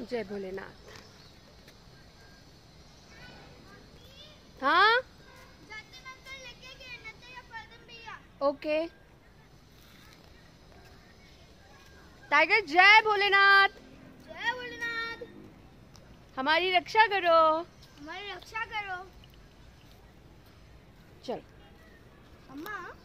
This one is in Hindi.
जय भोलेनाथ। हाँ? ओके। टाइगर जय भोलेनाथ। जय भोलेनाथ। हमारी रक्षा करो। हमारी रक्षा करो। चल। अम्मा।